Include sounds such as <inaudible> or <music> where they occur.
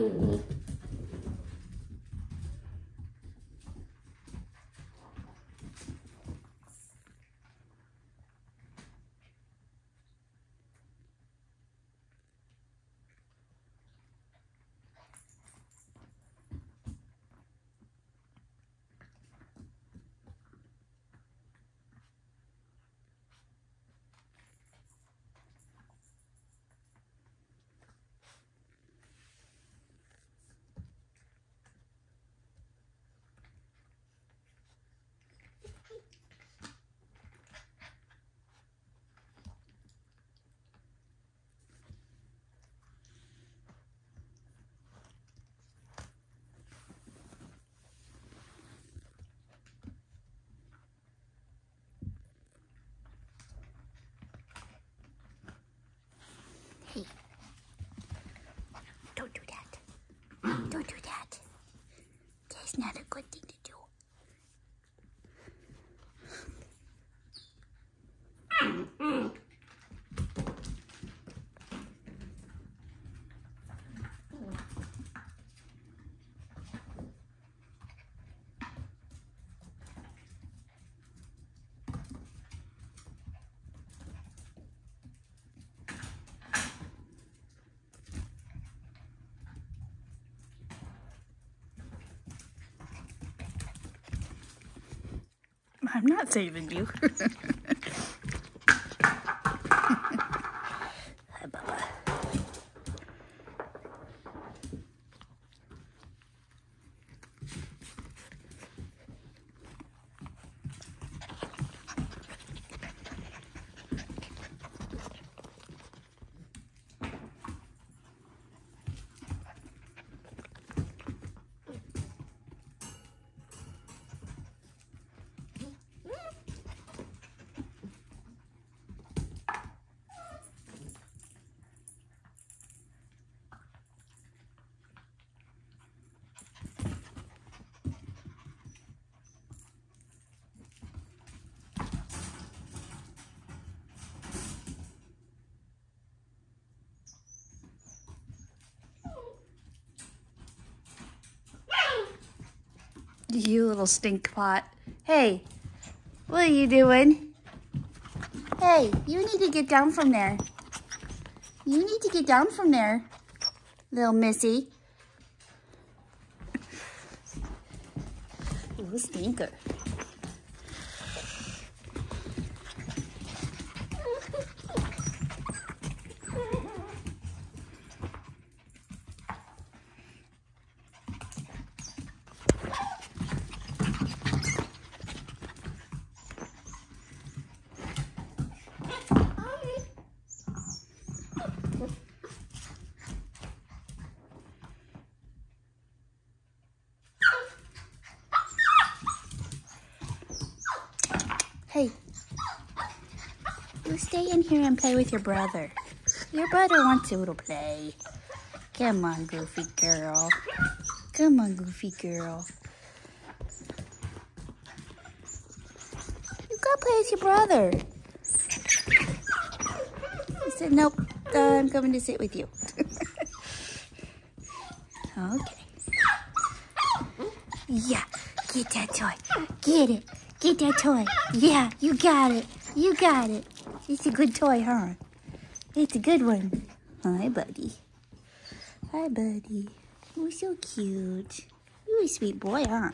Hı. Hey, don't do that. Don't do that. That's not a good thing to do. I'm not saving you. <laughs> You little stink pot. Hey, what are you doing? Hey, you need to get down from there. You need to get down from there, little missy. Ooh, stinker. Hey, you stay in here and play with your brother. Your brother wants you to play. Come on, Goofy girl. Come on, Goofy girl. You gotta play with your brother. He said, nope, I'm coming to sit with you. <laughs> okay. Yeah, get that toy. Get it. Get that toy. Yeah, you got it. You got it. It's a good toy, huh? It's a good one. Hi, buddy. Hi, buddy. You're so cute. You're a sweet boy, huh?